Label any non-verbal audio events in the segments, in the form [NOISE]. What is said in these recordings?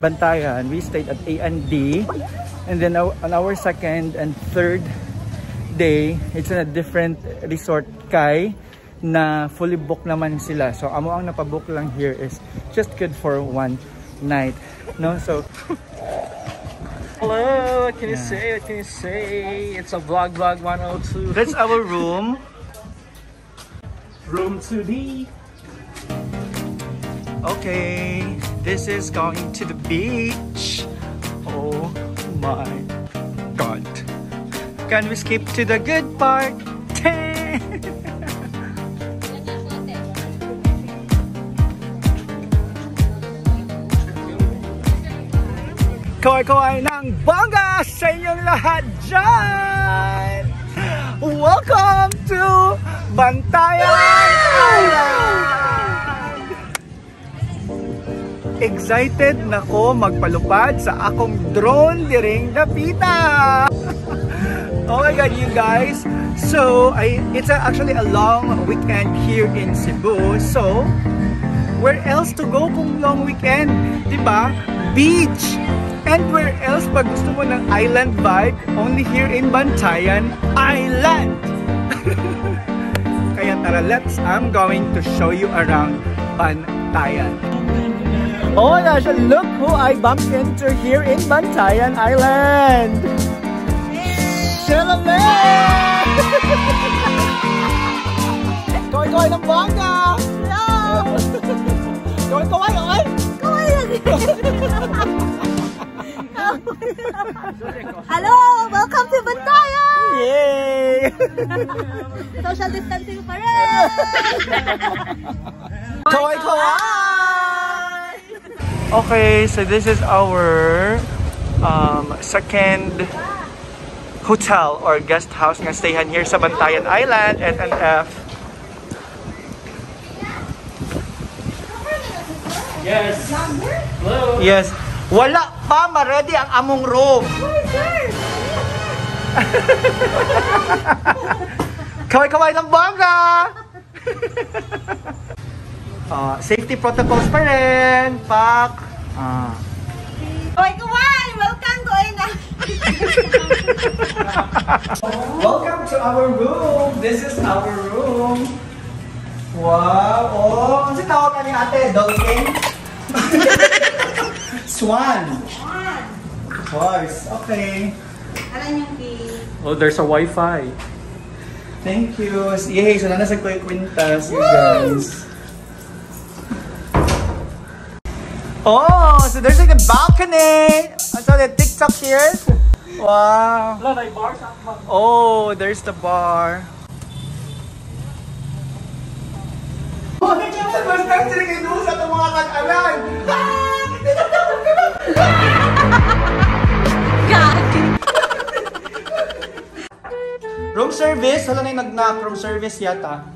Bantayan, we stayed at A and D. And then on our second and third day, it's in a different resort kay na fully booked naman sila. So amo ang napabook lang here is just good for one night. No? So Hello, what can you say? What can you say? It's a vlog vlog 102. [LAUGHS] That's our room. room 2D. Okay, this is going to the beach. Oh my god. Can we skip to the good part? [LAUGHS] Kaway-kaway ng bongga sa inyong lahat dyan! Welcome to Bantayan Island! Excited na ko magpalupad sa akong drone diring Dapita! [LAUGHS] oh my god, you guys! So, I, it's a, actually a long weekend here in Cebu. So, where else to go kung long weekend? Diba? Beach! And where else pag gusto mo ng island vibe? Only here in Bantayan Island! [LAUGHS] Kaya tara, let's, I'm going to show you around Bantayan. Oh my gosh, look who I bumped into here in Bantayan Island! Shalame! Kaway-kaway ng bongga! Hello! Okay? Kaway Hello! Welcome to Bantayan! Yay! [LAUGHS] Social distancing pa rin! Kaway-kaway! Okay, so this is our um, second hotel or guest house nga stayhan here sa Bantayan Island, SNF. Yes. Hello. Yes. Wala pa ma-ready ang among room. [LAUGHS] Kaway-kaway ng bongga! [LAUGHS] Ah, safety protocols pa rin. Pak. Ah. Kaway kaway! Welcome to Ena! [LAUGHS] Welcome to our room. This is our room. Wow. Oh, ano tawag ka ni ate? Dolphin? [LAUGHS] Swan. Of course. Okay. Alam yung key. Oh, there's a Wi-Fi. Thank you. Yay, so na sa kwintas, you guys. Oh, so there's like a balcony. I saw the TikTok here. Wow. Oh, there's the bar. Oh, sa. Room service? Wala na yung nag-knock. Room service yata.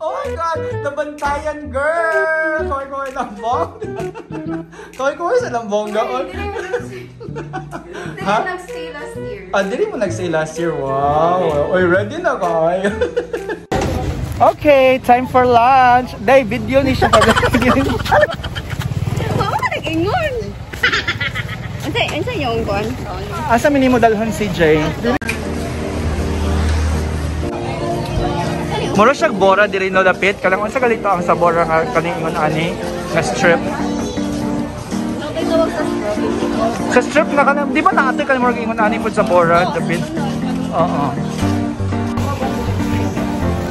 Oh my God! Nabantayan girl! Kaway-kaway lambong. [LAUGHS] Kaway-kaway sa lambong gaon. [LAUGHS] Ha? nag-stay last year. Ah, dili mo nag-say last year. Wow. Oy, ready na kayo. [LAUGHS] okay, time for lunch. Day, video ni siya pag Oo, nag-ingon! Ante, ante yung kuwan? Asa minimo dalhon si Jay? Muro siya bora diri no dapit kanang unsa galito ang sa bora nga kaningon ani nga strip. Sa strip na kanang di ba naate kanang murag ingon ani pud sa bora dapit. Oo.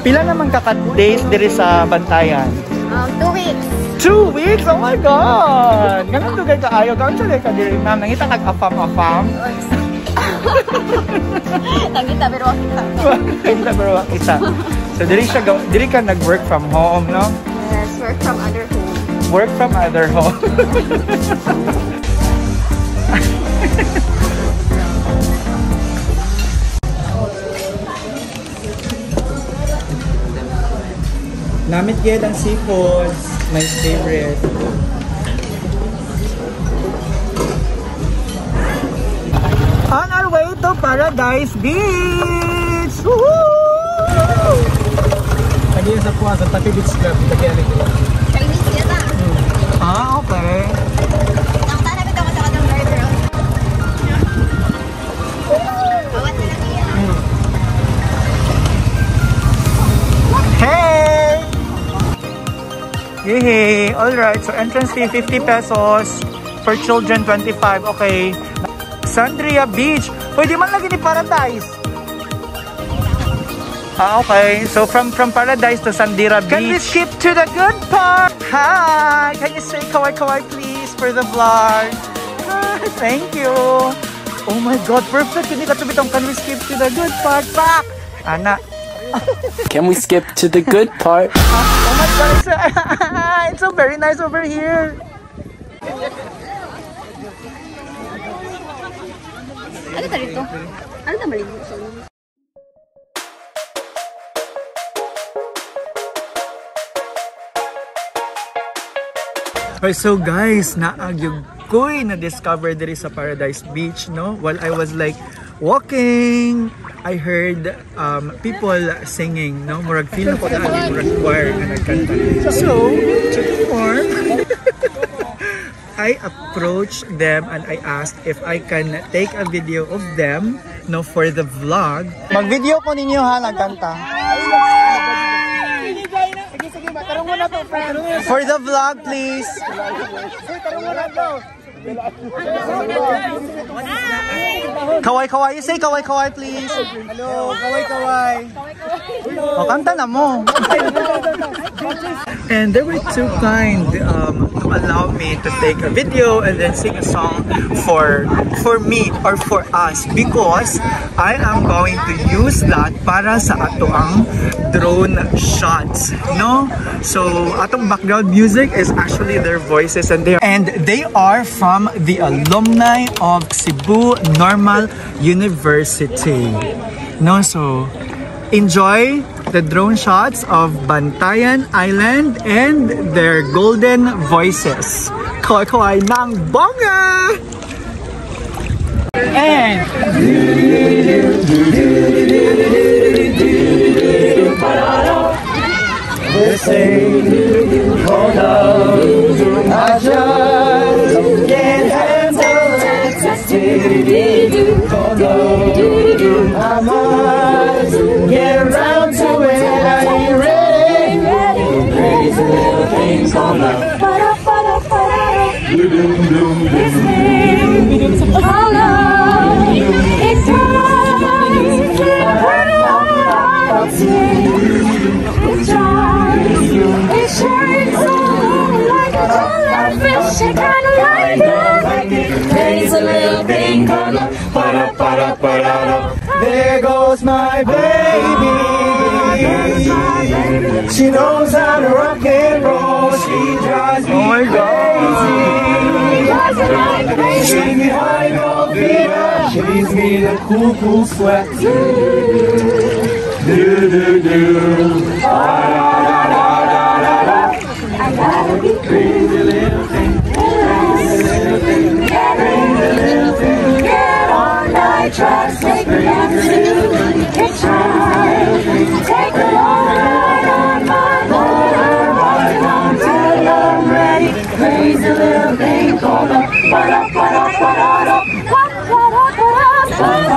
Pila naman ka days diri sa Bantayan? Um, two weeks. Two weeks? Oh my God! Ganun to ka ayo. Ganun sa ka diri, ma'am. Nangita kag-afam-afam. Nagkita, pero kita. Kita bro, isa. So diri siya gaw- ka nag-work from home, no? Yes, work from other home. Work from other home. [LAUGHS] Namit gyud ang seafoods, my favorite. Paradise Beach! Woohoo! Diyan sa Puwa, sa Tapi Beach Club, lagyan nito. Chinese yata. Ah, okay. Nakita namin ako sa kadang driver. Bawat na lang yan. Hey! Yay! Alright, so entrance fee 50 pesos. For children, 25. Okay. Sandria Beach. Pwede man lagi ni Paradise. Ah, okay. So from from Paradise to Sandira Beach. Can we skip to the good part? Hi! Can you say kawai kawai please for the vlog? Thank you. Oh my God, perfect. Hindi ka tubitong. Can we skip to the good part? Pak! Ana, [LAUGHS] Can we skip to the good part? Oh my god, it's, [LAUGHS] it's so very nice over here. Ano ta rito? Ano ta maligo sa Okay, so guys, naagyog ko'y na-discover diri sa Paradise Beach, no? While I was like walking, I heard um, people singing, no? Murag feel ko na murag choir na nagkanta. So, to perform, [LAUGHS] I approached them and I asked if I can take a video of them, no, for the vlog. Mag-video ko ninyo ha, nagkanta. For the vlog, please. Kawai kawai, you say kawai kawai please. Hello, kawai kawai. O, kanta na mo. and they were too kind um, to allow me to take a video and then sing a song for for me or for us because I am going to use that para sa ato ang drone shots, no? So, atong background music is actually their voices and they and they are from the alumni of Cebu Normal University. No, so enjoy the drone shots of Bantayan Island and their golden voices. Kawai ng bonga! And His name. Follow His. It drives, it shines along like a jellyfish. It kinda like it. Pays a little pink color. Para para. There goes my baby. She knows how to rock and roll. She drives me oh my God. crazy. Behind all the she's me the cool, cool sweat. Ay,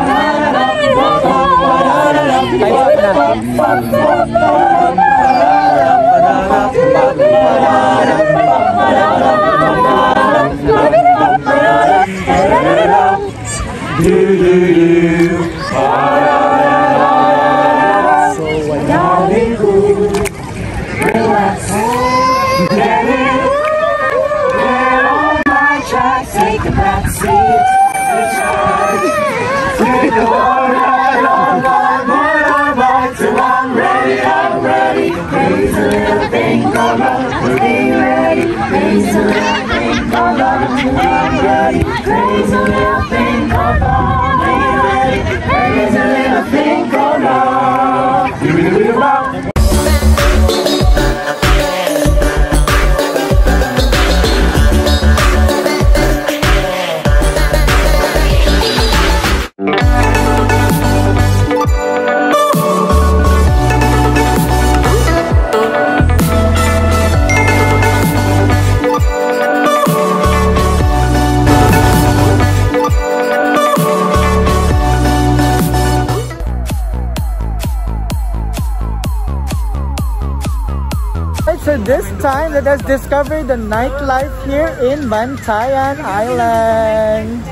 time, let us discover the nightlife here in Bantayan Island.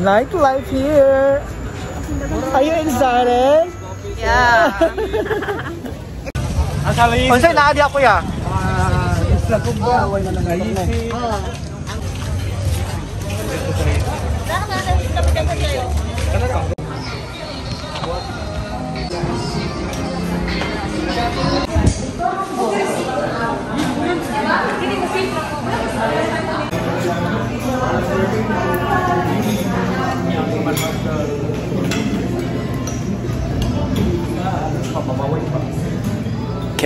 Nightlife here. Are you excited? Yeah. [LAUGHS] Unsay naa di ako ya? Ah, Isla ko ba? Away na nangayisi.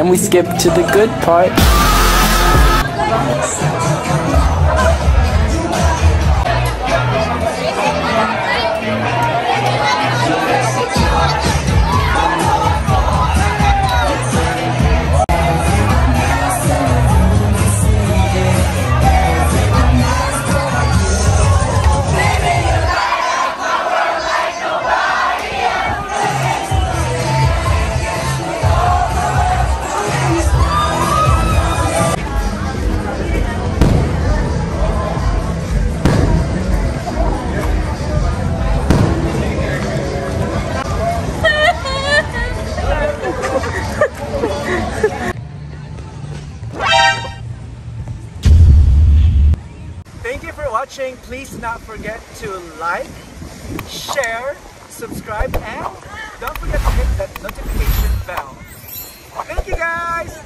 Can we skip to the good part? Subscribe, and don't forget to hit that notification bell. Thank you guys!